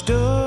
understood.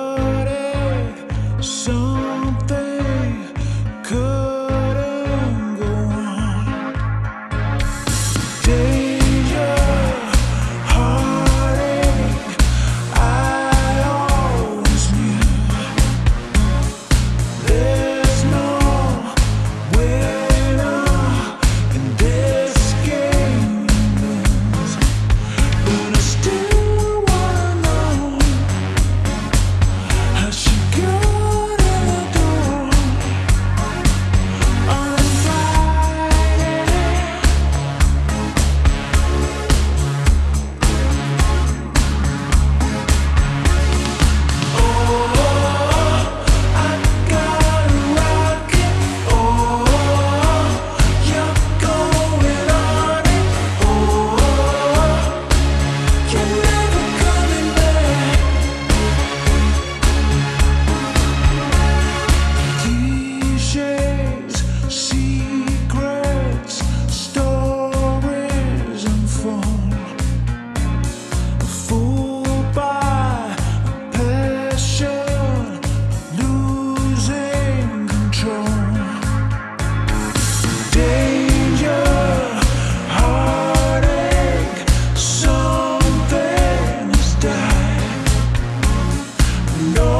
know